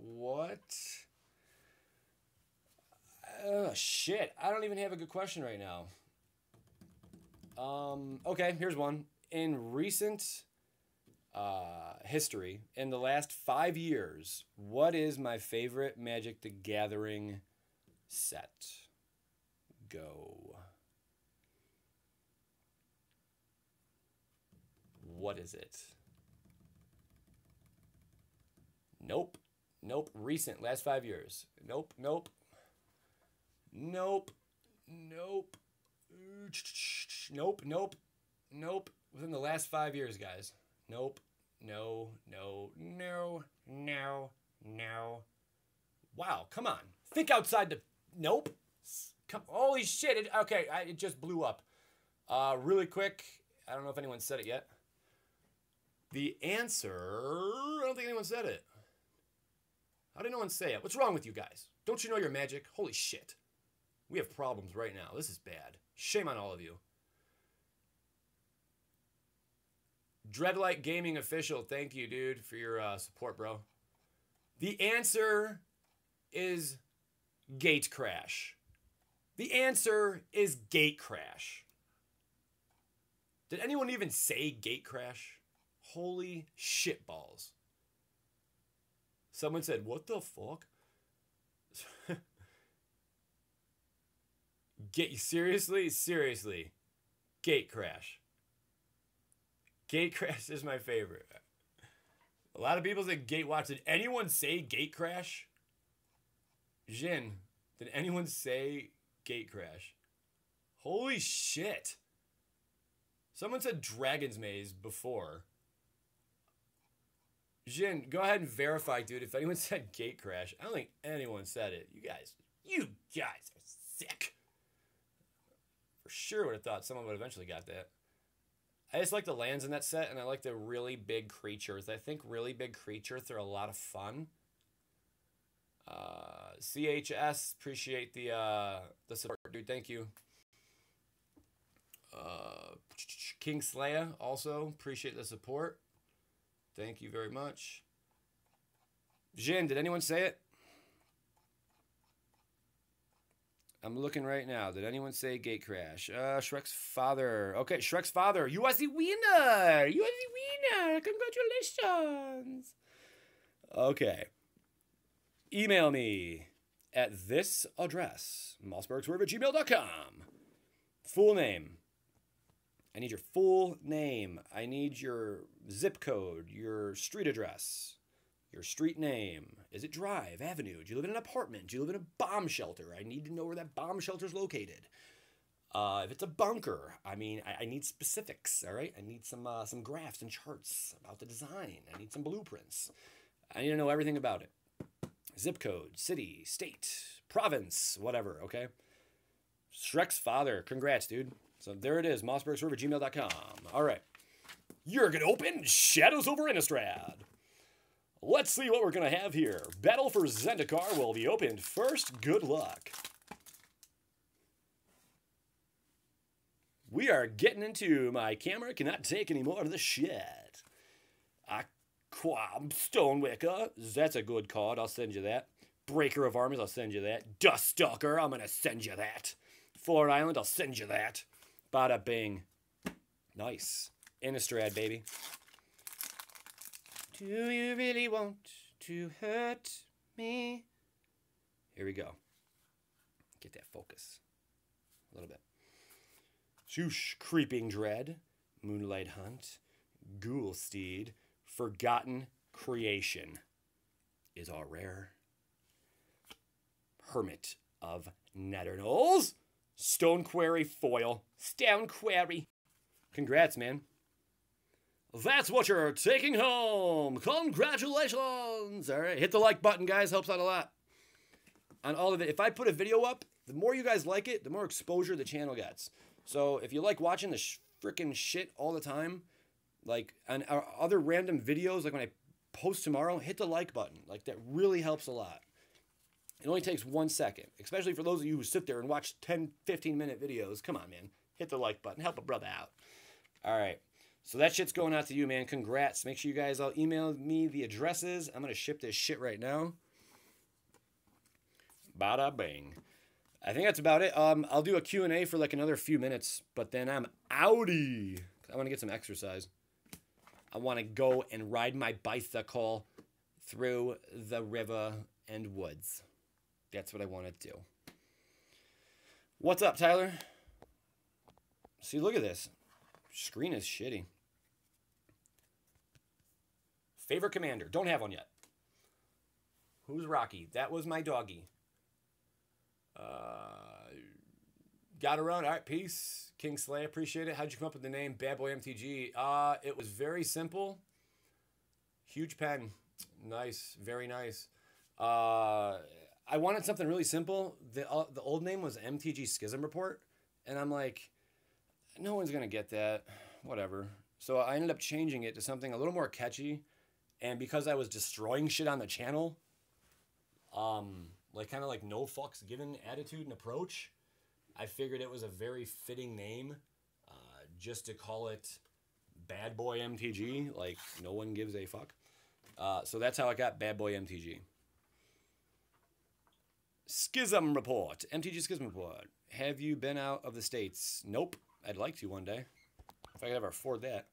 Speaker 1: what? Oh, shit. I don't even have a good question right now. Um, okay, here's one. In recent uh, history, in the last five years, what is my favorite Magic the Gathering set? Go. What is it? Nope. Nope. Recent. Last five years. Nope. Nope. Nope. Nope. Nope. Nope. Nope. Within the last five years, guys. Nope. No. No. No. No. No. Wow. Come on. Think outside the. Nope. Come. Holy shit. It, okay. I, it just blew up. Uh, really quick. I don't know if anyone said it yet. The answer. I don't think anyone said it. How did no one say it? What's wrong with you guys? Don't you know your magic? Holy shit. We have problems right now. This is bad. Shame on all of you. Dreadlight Gaming Official, thank you, dude, for your uh, support, bro. The answer is Gatecrash. The answer is Gatecrash. Did anyone even say Gatecrash? Holy shitballs. Someone said, What the fuck? Get seriously, seriously. Gatecrash. Gate crash is my favorite. A lot of people said Gatewatch. Did anyone say Gatecrash? Jin, did anyone say Gatecrash? Holy shit. Someone said Dragon's Maze before. Jin, go ahead and verify, dude. If anyone said Gatecrash, I don't think anyone said it. You guys, you guys are sick. For sure would have thought someone would eventually got that. I just like the lands in that set, and I like the really big creatures. I think really big creatures are a lot of fun. Uh, CHS, appreciate the uh, the support, dude. Thank you. Uh, King Slaya, also appreciate the support. Thank you very much. Jin, did anyone say it? I'm looking right now. Did anyone say Gatecrash? Uh, Shrek's father. Okay, Shrek's father. You are the winner. You are the winner. Congratulations. Okay. Email me at this address, mossbergswerve at gmail.com. Full name. I need your full name. I need your zip code, your street address, your street name. Is it Drive, Avenue? Do you live in an apartment? Do you live in a bomb shelter? I need to know where that bomb shelter is located. Uh, if it's a bunker, I mean, I, I need specifics. All right, I need some uh, some graphs and charts about the design. I need some blueprints. I need to know everything about it. Zip code, city, state, province, whatever. Okay. Shrek's father. Congrats, dude. So there it is, mossbergswerve@gmail.com. All right. You're going to open Shadows over Innistrad. Let's see what we're going to have here. Battle for Zendikar will be opened first. Good luck. We are getting into my camera cannot take any more of the shit. Aquam Stonewicker. That's a good card. I'll send you that. Breaker of Armies. I'll send you that. Dust Stalker. I'm going to send you that. Florid Island. I'll send you that. Bada bing. Nice. Innistrad, baby. Do you really want to hurt me? Here we go. Get that focus. A little bit. Shoosh, Creeping Dread, Moonlight Hunt, Ghoulsteed, Forgotten Creation is all rare. Hermit of Natterknolls, Stone Quarry Foil, Stone Quarry. Congrats, man. That's what you're taking home. Congratulations. All right. Hit the like button, guys. Helps out a lot. On all of it. If I put a video up, the more you guys like it, the more exposure the channel gets. So if you like watching the sh- freaking shit all the time, like on uh, other random videos, like when I post tomorrow, hit the like button. Like that really helps a lot. It only takes one second, especially for those of you who sit there and watch 10, 15 minute videos. Come on, man. Hit the like button. Help a brother out. All right. So that shit's going out to you, man. Congrats. Make sure you guys all email me the addresses. I'm going to ship this shit right now. Bada bang. I think that's about it. Um, I'll do a Q&A for like another few minutes, but then I'm outie. I want to get some exercise. I want to go and ride my bicycle through the river and woods. That's what I want to do. What's up, Tyler? See, look at this. Screen is shitty. Favorite commander. Don't have one yet. Who's Rocky? That was my doggy. Uh, got run. All right, peace. King Slay, appreciate it. How'd you come up with the name Bad Boy MTG? Uh, it was very simple. Huge pen. Nice. Very nice. Uh, I wanted something really simple. The, uh, the old name was MTG Schism Report. And I'm like, no one's going to get that. Whatever. So I ended up changing it to something a little more catchy. And because I was destroying shit on the channel, um, like kind of like no fucks given attitude and approach, I figured it was a very fitting name uh, just to call it Bad Boy MTG. Like no one gives a fuck. Uh, so that's how I got Bad Boy MTG. Schism Report. MTG Schism Report. Have you been out of the States? Nope. I'd like to one day. If I could ever afford that.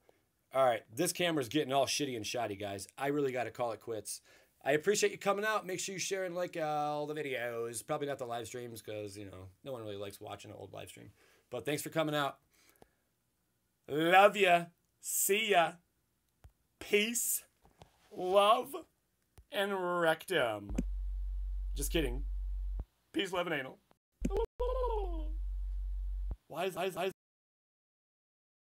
Speaker 1: All right. This camera's getting all shitty and shoddy, guys. I really got to call it quits. I appreciate you coming out. Make sure you share and like uh, all the videos. Probably not the live streams because, you know, no one really likes watching an old live stream. But thanks for coming out. Love ya. See ya. Peace. Love. And rectum. Just kidding. Peace, love, and anal. Why is, why is, why is